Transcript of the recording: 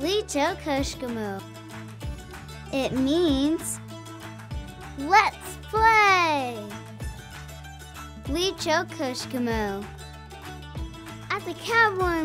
Licho Koshkamu. It means let's play. Licho Koshkamu. At the Cowboy